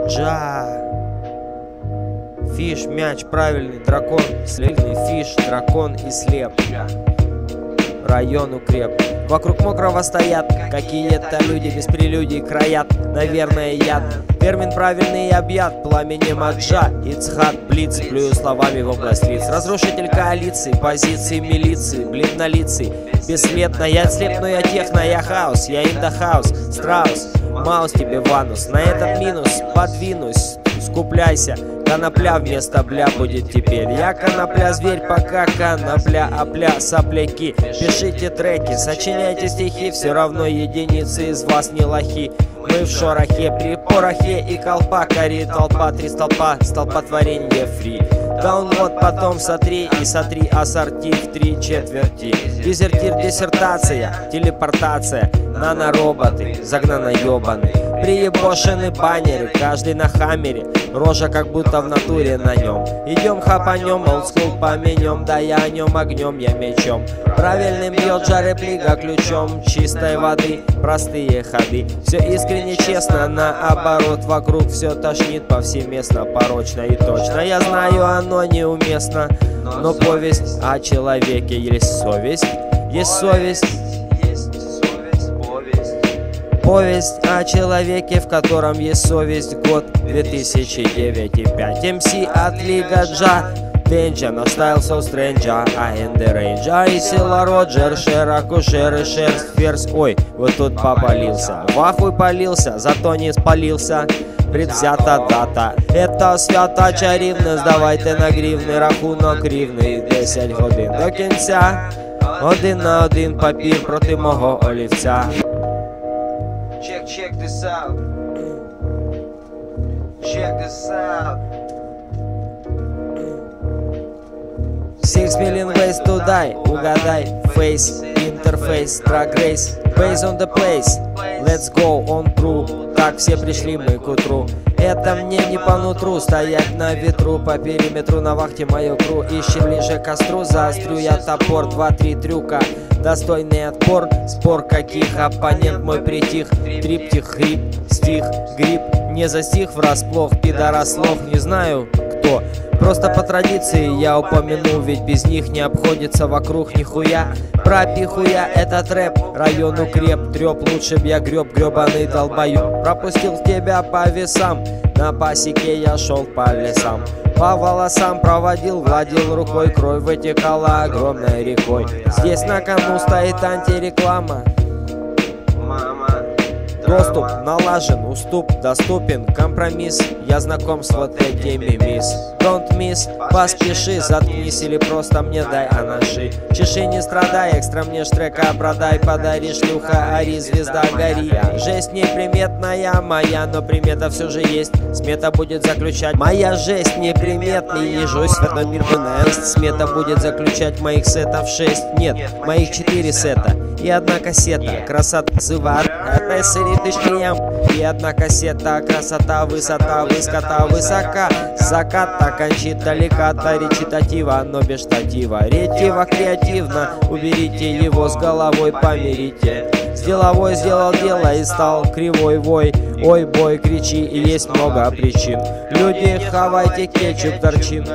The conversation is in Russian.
Джа. Фиш, мяч, правильный, дракон, слильный фиш, дракон и слеп. Район укреп. Вокруг мокрого стоят Какие-то люди без прелюдий краят Наверное, яд. Термин правильный объят Пламенем аджа Ицхат Блиц Плюю словами в область лиц. Разрушитель коалиции Позиции милиции Бледнолицый. Бесследно Я слепну, я техно, я хаос Я инда хаус Страус. Маус тебе ванус На этот минус подвинусь Скупляйся Конопля вместо бля будет теперь. Я конопля зверь, пока конопля Опля сопляки. Пишите треки, сочиняйте стихи Все равно единицы из вас не лохи. Мы в шорохе, при порохе и колпак Ори толпа, три столпа, столпотворение фри. Даунлод, потом сотри и сотри ассорти в три четверти. Дезертир, диссертация, телепортация. Нанороботы, загнано ёбаны Приебошены баннеры, каждый на хаммере. Рожа как будто в натуре на нем. Идем хапанем, олдскул поменем Да я о нем огнем, я мечом. Правильным бьет жары плига ключом Чистой воды, простые ходы. Все искренне, честно, наоборот Вокруг все тошнит повсеместно Порочно и точно. Я знаю, оно неуместно Но повесть о человеке есть совесть. Есть совесть Повесть о человеке, в котором есть совесть Год 2009 и 5 МС от Лига Джа Денджа, но стайл so strange, а in the range А и сила Роджер, Шер, Акушер и Шерсть, Ферзь Ой, вот тут попалился В ахуй полился, зато не спалился Предвзята дата Это свята чарівне, здавайте на гривний рахунок рівний 10 годин до кінця Один на один папір проти мого олівця Check, this out. Check this out. Six million ways to die Угадай, face, интерфейс, drag race Base on the place, let's go on true Так все пришли мы к утру это мне не по нутру Стоять на ветру по периметру На вахте мою кру. Ищи ближе к костру Заострю я топор. Два-три трюка Достойный отпор. Спор каких Оппонент мой притих. Триптих, хрип, стих, гриб. Не застиг врасплох Пидорас слов Не знаю кто Просто по традиции я упомяну, ведь без них не обходится вокруг нихуя Пропихуя этот рэп, район укреп Треп лучше б я греб, гребаный долбою Пропустил тебя по весам, на пасеке я шел по лесам по волосам проводил, владел рукой, кровь вытекала огромной рекой. Здесь на кону стоит антиреклама. Доступ налажен, уступ доступен, компромисс. Я знаком с вот этими мисс. Don't miss, поспеши, заткнись или просто мне дай анаши. Чеши, не страдай, экстра мне штрека продай Подари шлюха, ари, звезда, гори. Жесть неприметная моя, но примета все же есть. Смета будет заключать. Моя жесть неприметный, ежусь в этом мир Смета будет заключать моих сетов шесть. Нет, моих четыре сета. И одна кассета. Красота сывар, сыритышкием И одна кассета, красота, высота, высота, высока. Закат окончит далеката, речитатива, но без штатива. Ретива креативно, уберите его с головой, помирите. С деловой сделал дело и стал кривой вой. Ой, бой, кричи, и есть много причин. Люди, хавайте кетчуп, торчин